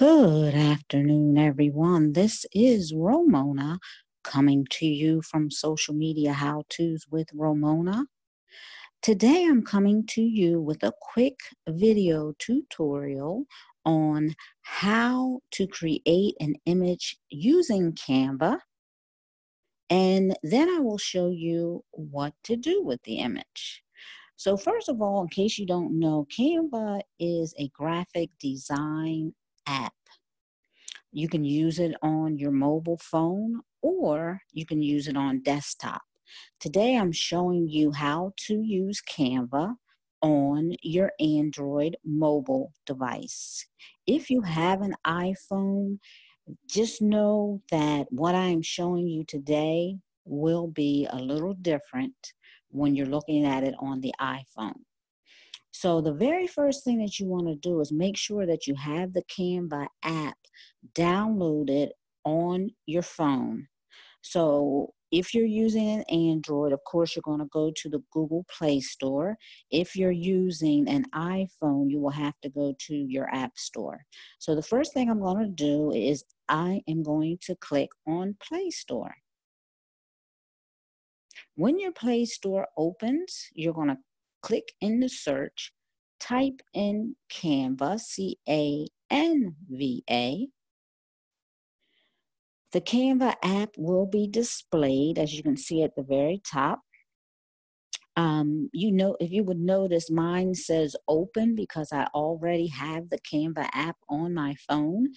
Good afternoon, everyone. This is Romona coming to you from Social Media How To's with Romona. Today, I'm coming to you with a quick video tutorial on how to create an image using Canva. And then I will show you what to do with the image. So, first of all, in case you don't know, Canva is a graphic design app. You can use it on your mobile phone or you can use it on desktop. Today I'm showing you how to use Canva on your Android mobile device. If you have an iPhone, just know that what I'm showing you today will be a little different when you're looking at it on the iPhone. So the very first thing that you want to do is make sure that you have the Canva app downloaded on your phone. So if you're using an Android, of course, you're going to go to the Google Play Store. If you're using an iPhone, you will have to go to your App Store. So the first thing I'm going to do is I am going to click on Play Store. When your Play Store opens, you're going to click in the search, type in Canva, C A N V A. The Canva app will be displayed, as you can see at the very top um, you know, if you would notice, mine says open because I already have the Canva app on my phone.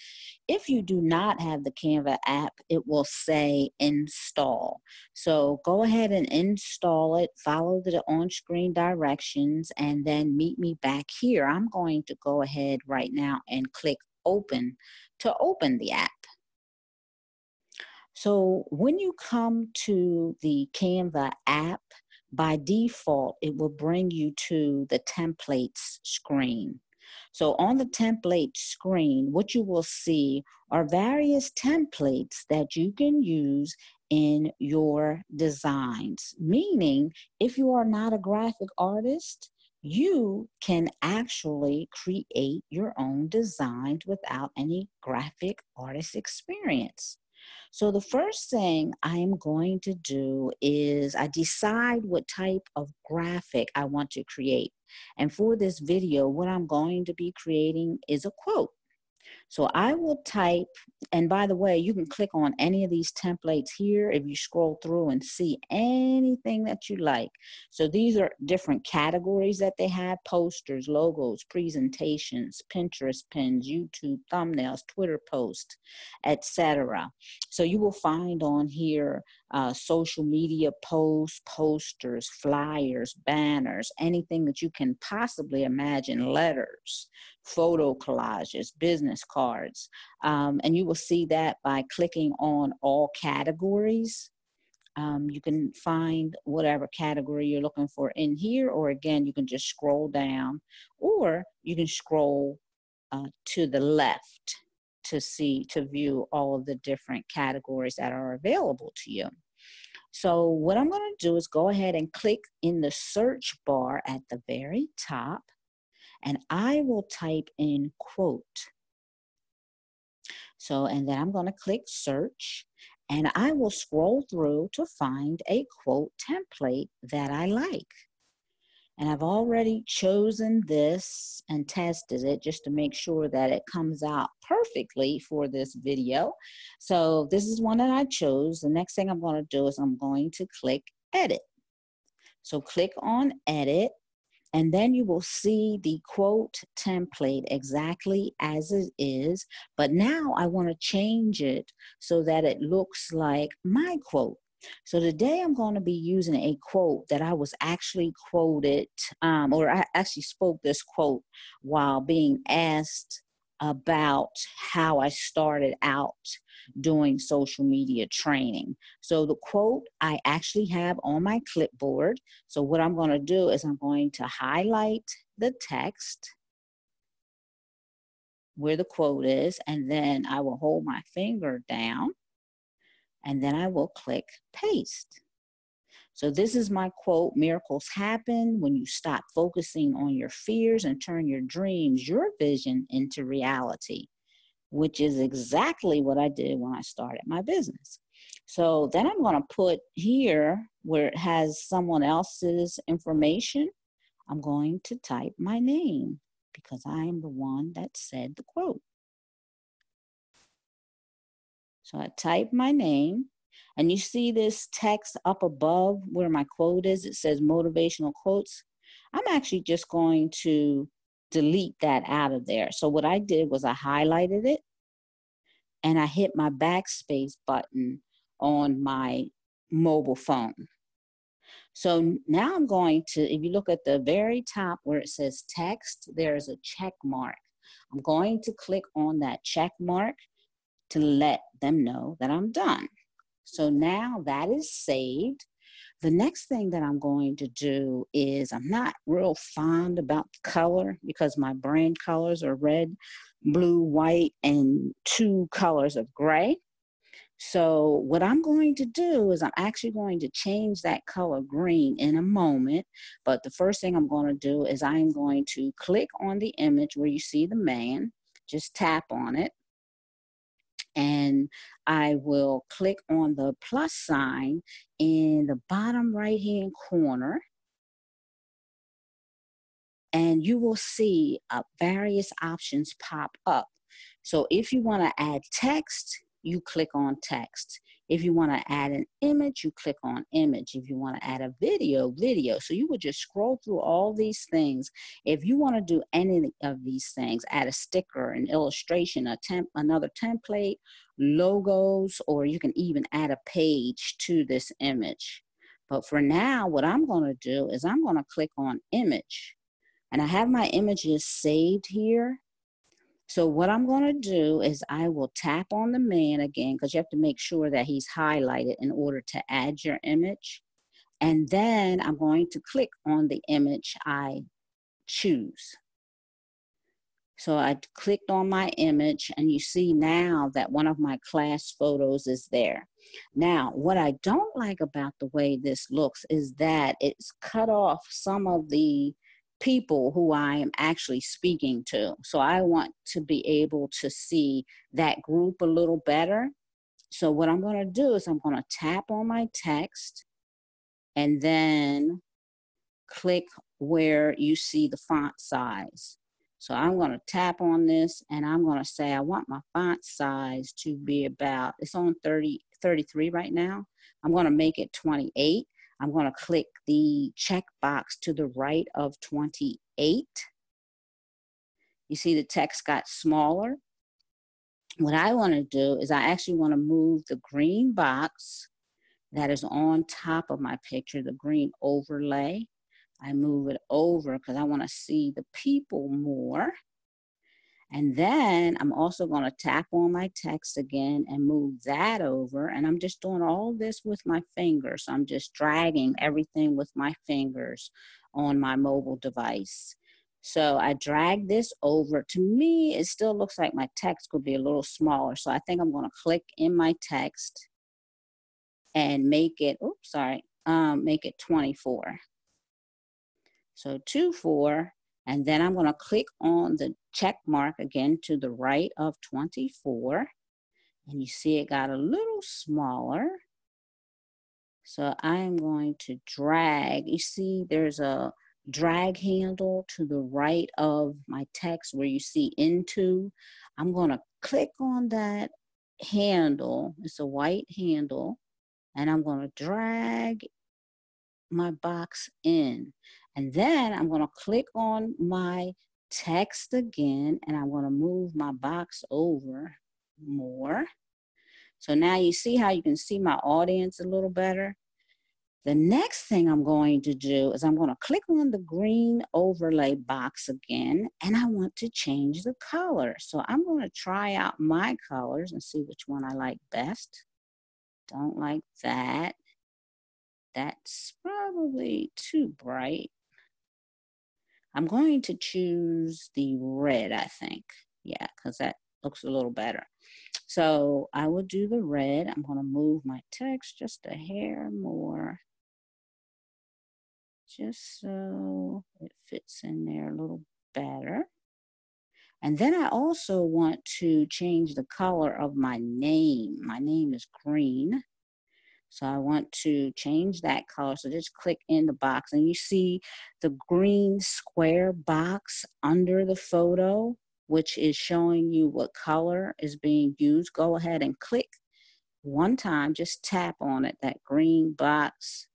If you do not have the Canva app, it will say install. So go ahead and install it, follow the on screen directions, and then meet me back here. I'm going to go ahead right now and click open to open the app. So when you come to the Canva app, by default, it will bring you to the templates screen. So on the template screen, what you will see are various templates that you can use in your designs. Meaning, if you are not a graphic artist, you can actually create your own designs without any graphic artist experience. So the first thing I am going to do is I decide what type of graphic I want to create. And for this video, what I'm going to be creating is a quote. So I will type, and by the way, you can click on any of these templates here if you scroll through and see anything that you like. So these are different categories that they have, posters, logos, presentations, Pinterest pins, YouTube thumbnails, Twitter posts, etc. So you will find on here uh, social media posts, posters, flyers, banners, anything that you can possibly imagine, letters, photo collages, business cards. Um, and you will see that by clicking on all categories. Um, you can find whatever category you're looking for in here, or again, you can just scroll down, or you can scroll uh, to the left to see, to view all of the different categories that are available to you. So what I'm going to do is go ahead and click in the search bar at the very top and I will type in quote. So, and then I'm going to click search and I will scroll through to find a quote template that I like. And I've already chosen this and tested it just to make sure that it comes out perfectly for this video. So this is one that I chose. The next thing I'm going to do is I'm going to click edit. So click on edit and then you will see the quote template exactly as it is. But now I want to change it so that it looks like my quote. So today I'm going to be using a quote that I was actually quoted, um, or I actually spoke this quote while being asked about how I started out doing social media training. So the quote I actually have on my clipboard. So what I'm going to do is I'm going to highlight the text where the quote is, and then I will hold my finger down and then I will click paste. So this is my quote, miracles happen when you stop focusing on your fears and turn your dreams, your vision into reality. which is exactly what I did when I started my business. So then I'm going to put here where it has someone else's information, I'm going to type my name because I am the one that said the quote. So I type my name, and you see this text up above where my quote is. It says motivational quotes. I'm actually just going to delete that out of there. So what I did was I highlighted it and I hit my backspace button on my mobile phone. So now I'm going to, if you look at the very top where it says text, there's a check mark. I'm going to click on that check mark to let them know that I'm done. So now that is saved. The next thing that I'm going to do is I'm not real fond about the color because my brand colors are red, blue, white, and two colors of gray. So what I'm going to do is I'm actually going to change that color green in a moment. But the first thing I'm going to do is I'm going to click on the image where you see the man, just tap on it. And I will click on the plus sign in the bottom right hand corner. And you will see uh, various options pop up. So if you want to add text, you click on text. If you want to add an image, you click on image. If you want to add a video, video. So you would just scroll through all these things. If you want to do any of these things, add a sticker, an illustration, a temp, another template, logos, or you can even add a page to this image. But for now, what I'm going to do is I'm going to click on image. And I have my images saved here. So what I'm going to do is I will tap on the man again because you have to make sure that he's highlighted in order to add your image. And then I'm going to click on the image I choose. So I clicked on my image and you see now that one of my class photos is there. Now, what I don't like about the way this looks is that it's cut off some of the people who I am actually speaking to. So I want to be able to see that group a little better. So what I'm going to do is I'm going to tap on my text and then click where you see the font size. So I'm going to tap on this and I'm going to say I want my font size to be about, it's on 30, 33 right now. I'm going to make it 28 I'm going to click the checkbox to the right of 28. You see the text got smaller. What I want to do is I actually want to move the green box that is on top of my picture, the green overlay. I move it over because I want to see the people more. And then I'm also going to tap on my text again and move that over. And I'm just doing all this with my fingers. I'm just dragging everything with my fingers on my mobile device. So I drag this over. To me, it still looks like my text could be a little smaller. So I think I'm going to click in my text and make it, oops, sorry, um, make it 24. So 2, 4, and then I'm going to click on the check mark again to the right of 24. And you see it got a little smaller. So I'm going to drag. You see there's a drag handle to the right of my text where you see into. I'm going to click on that handle. It's a white handle. And I'm going to drag my box in. And then I'm going to click on my text again and I'm going to move my box over more. So now you see how you can see my audience a little better. The next thing I'm going to do is I'm going to click on the green overlay box again and I want to change the color. So I'm going to try out my colors and see which one I like best. Don't like that. That's probably too bright. I'm going to choose the red, I think. Yeah, because that looks a little better. So I will do the red. I'm going to move my text just a hair more. Just so it fits in there a little better. And then I also want to change the color of my name. My name is green. So I want to change that color. So just click in the box and you see the green square box under the photo, which is showing you what color is being used. Go ahead and click one time, just tap on it, that green box,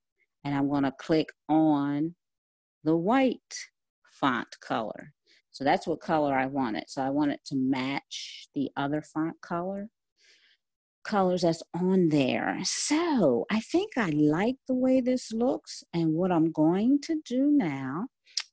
and I'm going to click on the white font color. So that's what color I want it. So I want it to match the other font color colors that's on there. So I think I like the way this looks. And what I'm going to do now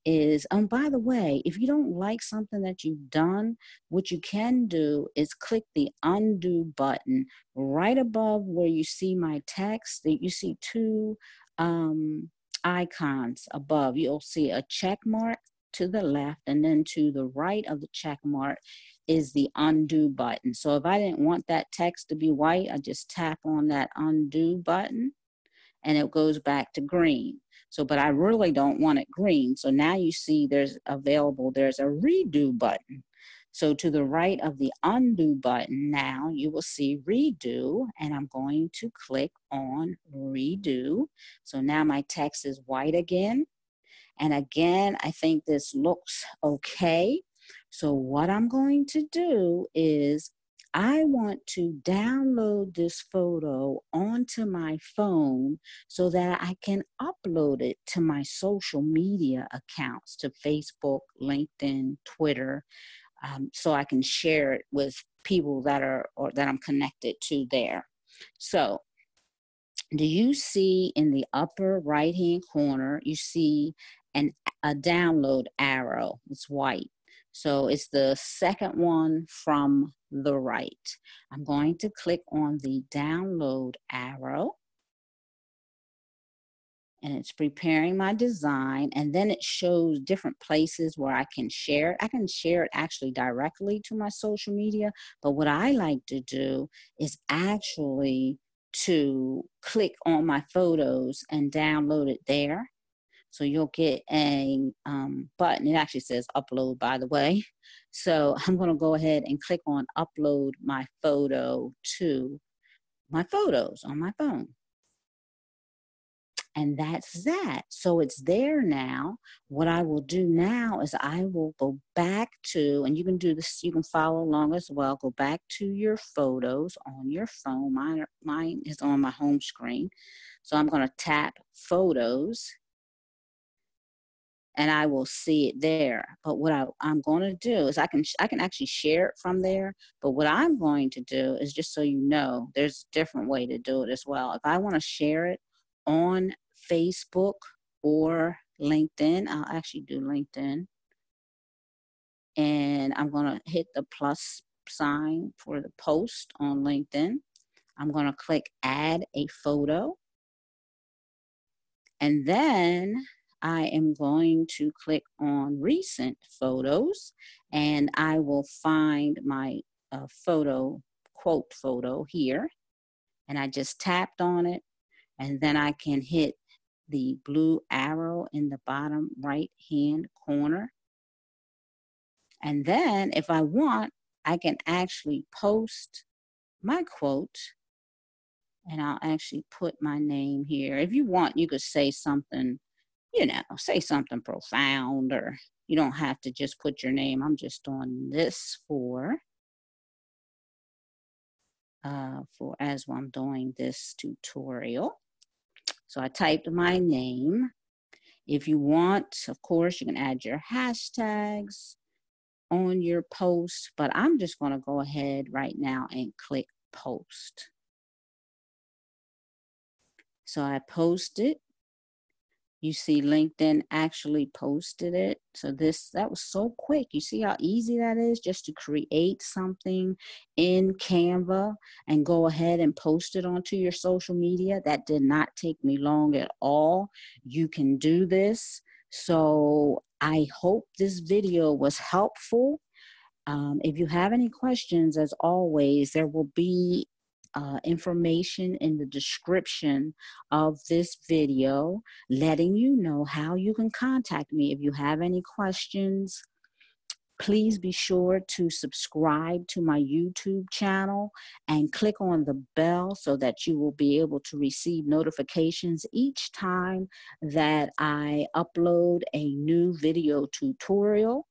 is, um, by the way, if you don't like something that you've done, what you can do is click the undo button right above where you see my text. That you see two um, icons above. You'll see a check mark to the left, and then to the right of the check mark is the undo button. So if I didn't want that text to be white, I just tap on that undo button and it goes back to green. So, but I really don't want it green. So now you see there's available, there's a redo button. So to the right of the undo button, now you will see redo, and I'm going to click on redo. So now my text is white again. And again, I think this looks okay. So what I'm going to do is I want to download this photo onto my phone so that I can upload it to my social media accounts, to Facebook, LinkedIn, Twitter, um, so I can share it with people that are or that I'm connected to there. So do you see in the upper right hand corner, you see an, a download arrow. It's white. So it's the second one from the right. I'm going to click on the download arrow and it's preparing my design and then it shows different places where I can share it. I can share it actually directly to my social media, but what I like to do is actually to click on my photos and download it there so you'll get a um, button. It actually says upload, by the way. So I'm going to go ahead and click on upload my photo to my photos on my phone. And that's that. So it's there now. What I will do now is I will go back to, and you can do this, you can follow along as well. Go back to your photos on your phone. Mine, mine is on my home screen. So I'm going to tap photos and I will see it there. But what I, am going to do is I can I can actually share it from there. But what I'm going to do is just so you know, there's a different way to do it as well. If I want to share it on Facebook or LinkedIn, I'll actually do LinkedIn. And I'm going to hit the plus sign for the post on LinkedIn. I'm going to click add a photo. And then I am going to click on recent photos and I will find my uh, photo, quote photo here. And I just tapped on it and then I can hit the blue arrow in the bottom right hand corner. And then if I want, I can actually post my quote and I'll actually put my name here. If you want, you could say something you know, say something profound or you don't have to just put your name. I'm just doing this for uh, for as I'm doing this tutorial. So I typed my name. If you want, of course, you can add your hashtags on your post, but I'm just going to go ahead right now and click post. So I posted you see LinkedIn actually posted it. So this that was so quick. You see how easy that is just to create something in Canva and go ahead and post it onto your social media. That did not take me long at all. You can do this. So I hope this video was helpful. Um, if you have any questions, as always, there will be uh, information in the description of this video, letting you know how you can contact me if you have any questions Please be sure to subscribe to my YouTube channel and click on the bell so that you will be able to receive notifications each time that I upload a new video tutorial.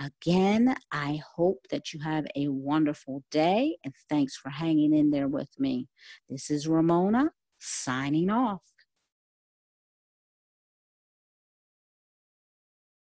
Again, I hope that you have a wonderful day and thanks for hanging in there with me. This is Romona signing off.